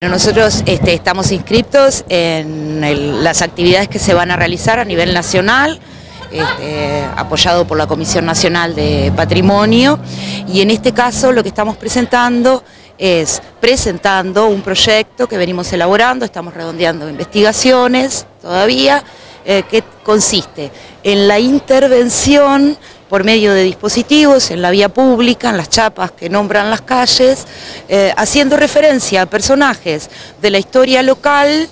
Nosotros este, estamos inscriptos en las actividades que se van a realizar a nivel nacional, este, apoyado por la Comisión Nacional de Patrimonio, y en este caso lo que estamos presentando es presentando un proyecto que venimos elaborando, estamos redondeando investigaciones todavía, eh, que consiste en la intervención por medio de dispositivos en la vía pública, en las chapas que nombran las calles, eh, haciendo referencia a personajes de la historia local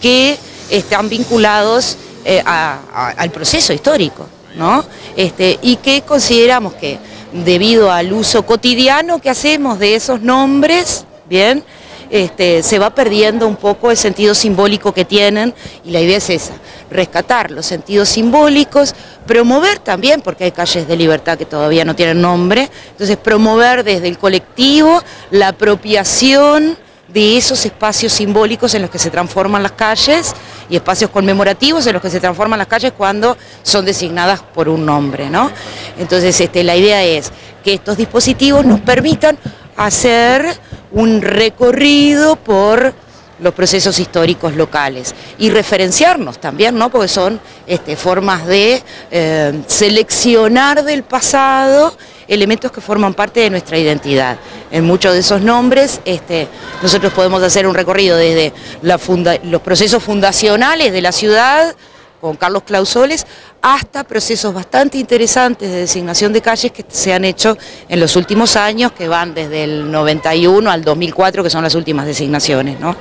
que están vinculados eh, al proceso histórico, ¿no? Este, y que consideramos que debido al uso cotidiano que hacemos de esos nombres, bien, este, se va perdiendo un poco el sentido simbólico que tienen y la idea es esa, rescatar los sentidos simbólicos, promover también, porque hay calles de libertad que todavía no tienen nombre, entonces promover desde el colectivo la apropiación de esos espacios simbólicos en los que se transforman las calles y espacios conmemorativos en los que se transforman las calles cuando son designadas por un nombre. ¿no? Entonces este, la idea es que estos dispositivos nos permitan hacer un recorrido por los procesos históricos locales y referenciarnos también, ¿no? porque son este, formas de eh, seleccionar del pasado elementos que forman parte de nuestra identidad. En muchos de esos nombres este, nosotros podemos hacer un recorrido desde los procesos fundacionales de la ciudad, con Carlos Clausoles, hasta procesos bastante interesantes de designación de calles que se han hecho en los últimos años, que van desde el 91 al 2004, que son las últimas designaciones. ¿no?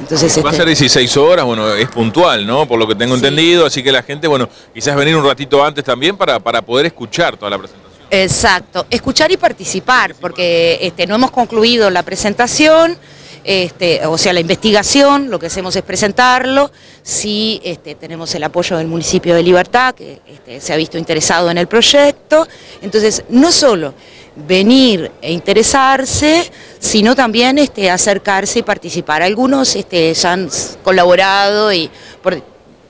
Entonces, Va a este ser 16 horas, bueno, es puntual, ¿no? Por lo que tengo entendido, así que la gente, bueno, quizás venir un ratito antes también para, para poder escuchar toda la presentación. Exacto, escuchar y participar, porque este, no hemos concluido la presentación, este, o sea, la investigación, lo que hacemos es presentarlo, si este, tenemos el apoyo del municipio de Libertad, que este, se ha visto interesado en el proyecto, entonces no solo venir e interesarse, sino también este, acercarse y participar. Algunos ya han colaborado y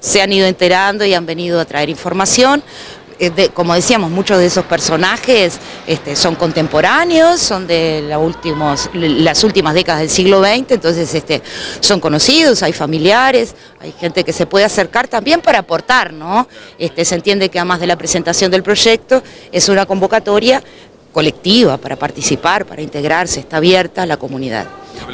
se han ido enterando y han venido a traer información, eh, como decíamos, muchos de esos personajes este, son contemporáneos, son de las últimas décadas del siglo XX, entonces este, son conocidos, hay familiares, hay gente que se puede acercar también para aportar, ¿no? Este, se entiende que además de la presentación del proyecto, es una convocatoria colectiva para participar, para integrarse, está abierta a la comunidad.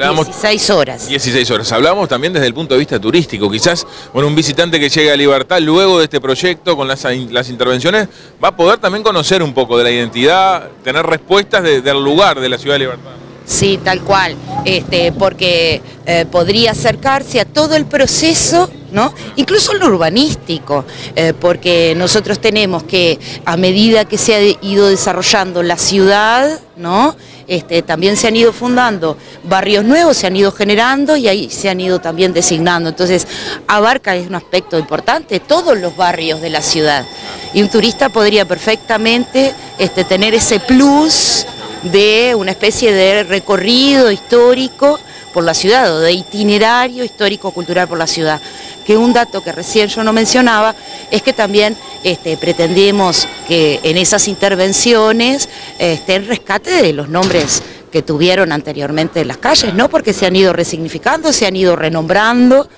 16 horas. 16 horas. Hablamos también desde el punto de vista turístico. Quizás bueno, un visitante que llegue a Libertad luego de este proyecto con las, intervenciones va a poder también conocer un poco de la identidad, tener respuestas del lugar de la ciudad de Libertad. Sí, tal cual, este, porque eh, podría acercarse a todo el proceso, ¿no? incluso lo urbanístico, eh, porque nosotros tenemos que, a medida que se ha ido desarrollando la ciudad, ¿no? Este, también se han ido fundando barrios nuevos, se han ido generando y ahí se han ido también designando. Entonces, abarca, es un aspecto importante, todos los barrios de la ciudad. Y un turista podría perfectamente este, tener ese plus de una especie de recorrido histórico por la ciudad o de itinerario histórico-cultural por la ciudad. Que un dato que recién yo no mencionaba es que también este, pretendemos que en esas intervenciones esté el rescate de los nombres que tuvieron anteriormente en las calles, ¿no? Porque se han ido resignificando, se han ido renombrando,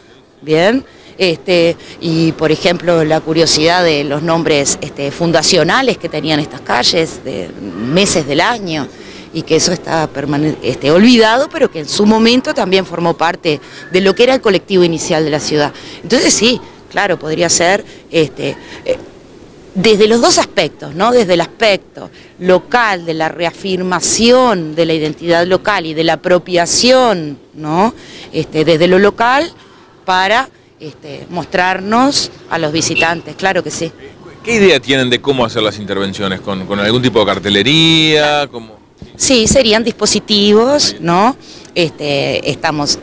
¿bien? Este, y por ejemplo la curiosidad de los nombres este, fundacionales que tenían estas calles, de meses del año, y que eso está este, olvidado, pero que en su momento también formó parte de lo que era el colectivo inicial de la ciudad. Entonces sí, claro, podría ser eh, desde los dos aspectos, ¿no? Desde el aspecto local, de la reafirmación de la identidad local y de la apropiación, ¿no? Desde lo local para este, mostrarnos a los visitantes, claro que sí. ¿Qué idea tienen de cómo hacer las intervenciones? ¿Con, algún tipo de cartelería? Sí, serían dispositivos, ¿no? Este, estamos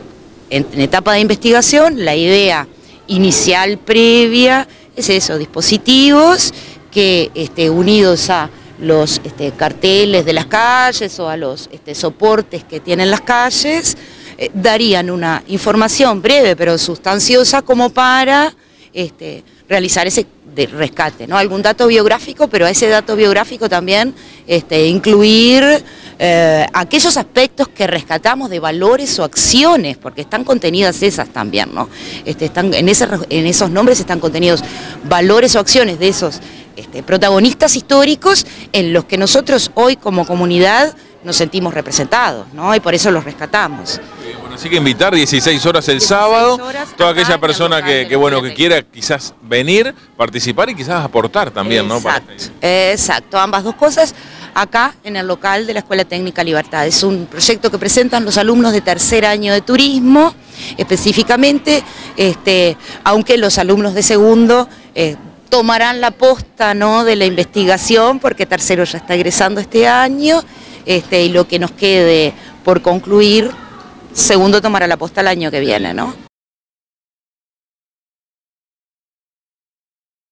en, etapa de investigación, la idea inicial previa es eso, dispositivos que este, unidos a los este, carteles de las calles o a los este, soportes que tienen las calles, eh, darían una información breve pero sustanciosa como para este, realizar ese rescate, ¿no? Algún dato biográfico, pero a ese dato biográfico también este, incluir eh, aquellos aspectos que rescatamos de valores o acciones, porque están contenidas esas también, ¿no? Este, están, en, en esos nombres están contenidos valores o acciones de esos este, protagonistas históricos en los que nosotros hoy como comunidad nos sentimos representados, ¿no? Y por eso los rescatamos. Bueno, así que invitar 16 horas el sábado, toda aquella persona que, bueno, que quiera quizás venir, participar y quizás aportar también, ¿no? exacto, ambas dos cosas acá en el local de la Escuela Técnica Libertad. Es un proyecto que presentan los alumnos de tercer año de turismo, específicamente, este, aunque los alumnos de segundo eh, tomarán la posta ¿no? de la investigación, porque tercero ya está egresando este año, este, y lo que nos quede por concluir, segundo tomará la posta el año que viene, ¿no?